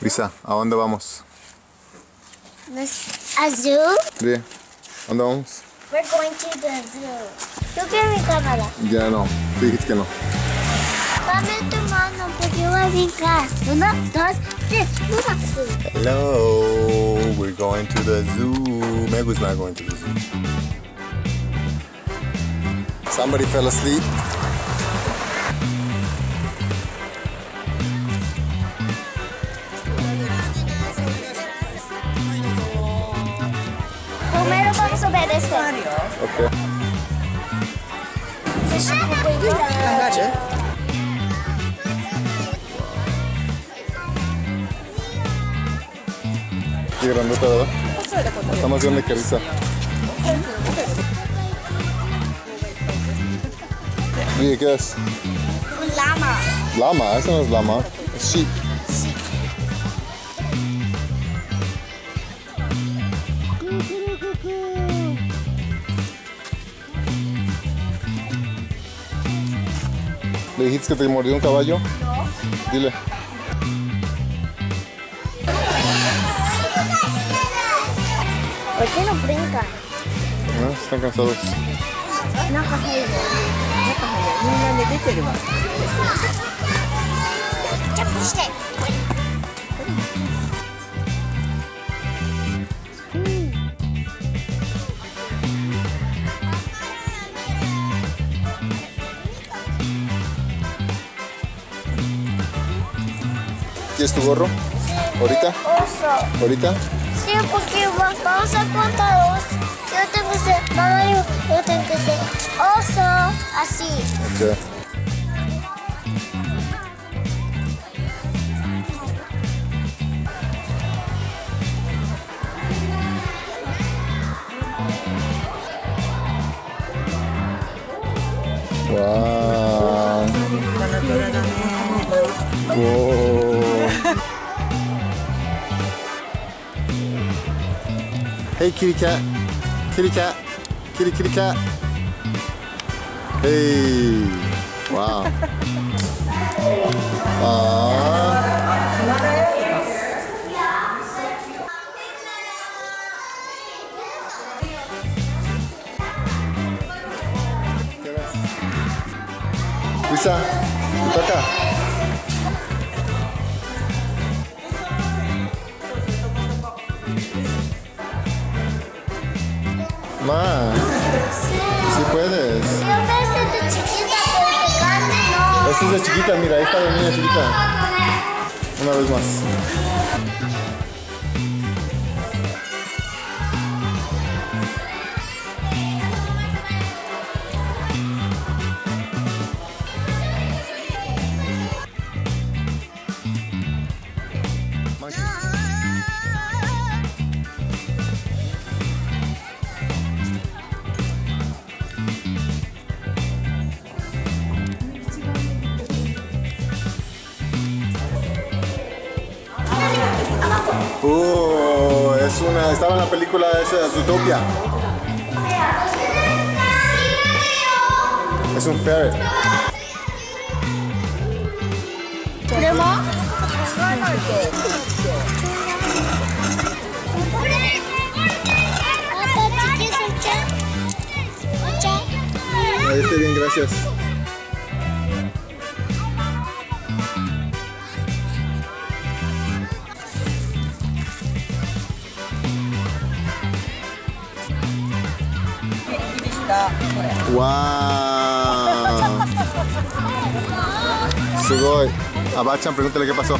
Lisa, ¿a dónde vamos? This a zoo? Sí. ¿A dónde vamos? We're going to the zoo. Tú quieres mi cámara. Ya no. Tú dijiste que no. Dame tu mano porque voy a brincar. Uno, dos, tres. Una. Hello, we're going to the zoo. Megu's not going to the zoo. Somebody fell asleep. A ver esto. Okay. Gacie? Qué grandota, ¿verdad? Está más grande que Risa. Oye, ¿qué es? Un lama. Lama, esa no es lama. Es sheep. ¿Le dijiste que te mordió un caballo? No. Dile. ¿Por qué no brincan? No, están cansados. No, no, no, no, ¿Quieres tu gorro? ¿Ahorita? Oso. ¿Ahorita? Sí, porque va- vamos a contar oso. Yo tengo que ser, mamá, yo, yo tengo que ser oso, así. Ok. Wow. Whoa. Hey, kitty cat. Kitty cat. Kitty, kitty cat. Hey. Wow. Aww. Lisa, te toca. Si puedes. Siento chiquita, pero de grande no. Esta es de chiquita, mira, ahí está la niña chiquita. Una vez más. Uh, es una, estaba en la película esa de Zootopia. Es un ferret. ¿Echar? Ahí está bien, gracias. ¡Wow! Sugoi. Pregúntale qué pasó.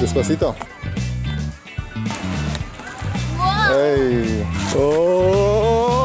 Despacito. Wow. Oh.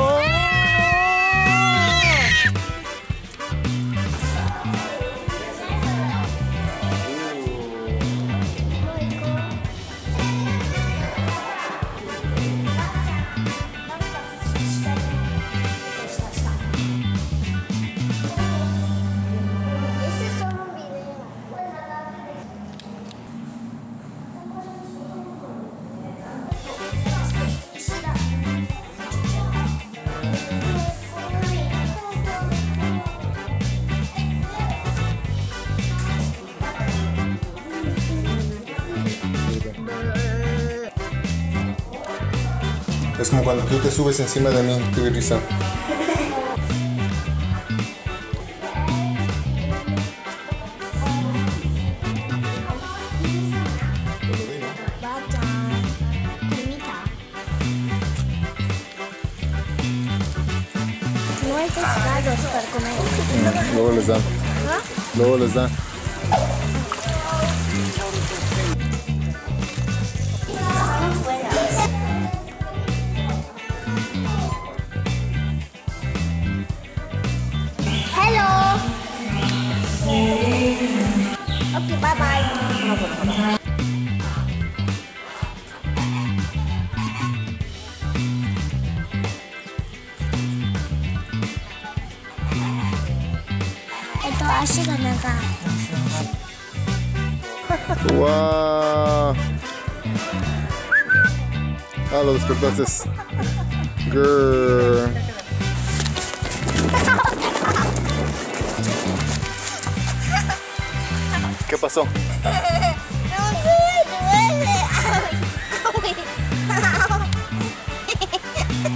Es como cuando tú te subes encima de mí, tu risa. Luego les dan. Luego les dan. 足が長い。 ¡Wow! Ah, lo despertaste. Grrr. ¿Qué pasó?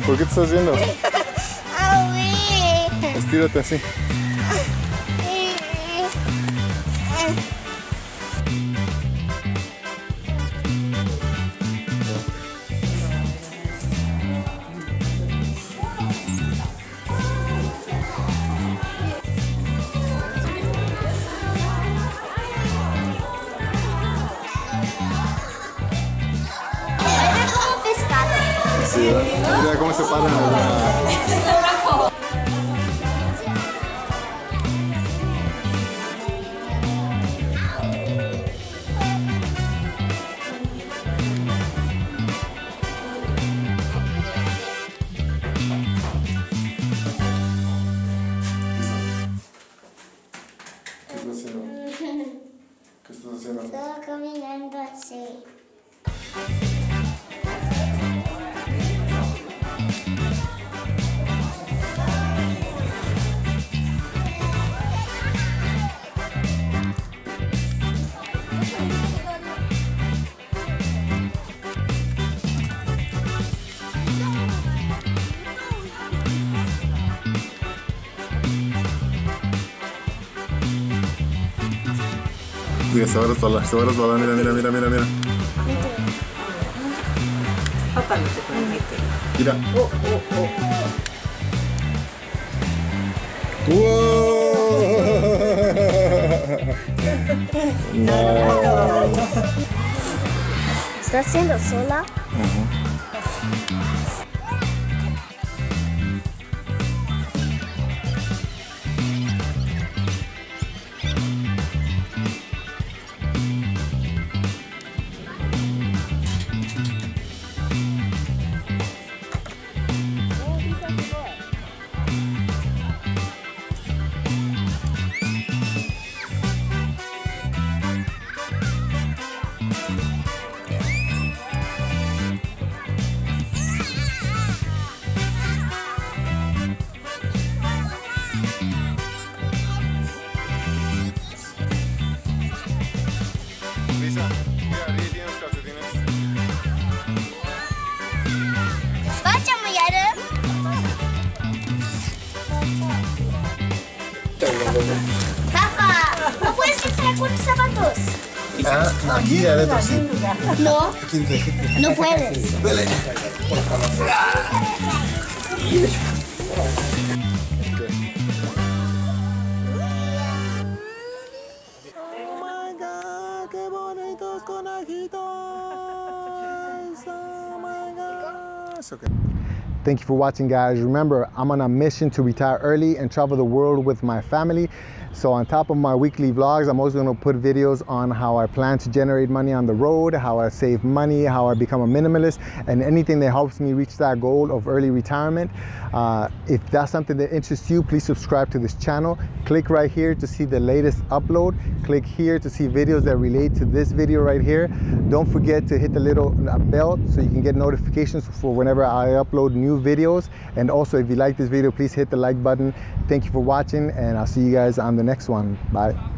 ¿Por qué te estás viendo? Estírate así. como pescado. Sí, ¿verdad? Mira, se va a resbalar, se va a resbalar. Mira, mira, mira, mira, mira. Papá no te permite. Mira. ¡Wow! No. ¿Estás haciendo sola? Ah, aquí adentro sí. No, Aquí dentro. no puedes. Oh my god, qué bonitos conejitos. Oh my gosh. Okay. Thank you for watching, guys. Remember, I'm on a mission to retire early and travel the world with my family. So on top of my weekly vlogs, I'm also gonna put videos on how I plan to generate money on the road, how I save money, how I become a minimalist, and anything that helps me reach that goal of early retirement. Uh, if that's something that interests you, please subscribe to this channel. Click right here to see the latest upload. Click here to see videos that relate to this video right here. Don't forget to hit the little bell so you can get notifications for whenever I upload new videos. And also, if you like this video, please hit the like button. Thank you for watching, and I'll see you guys on the next one. Bye.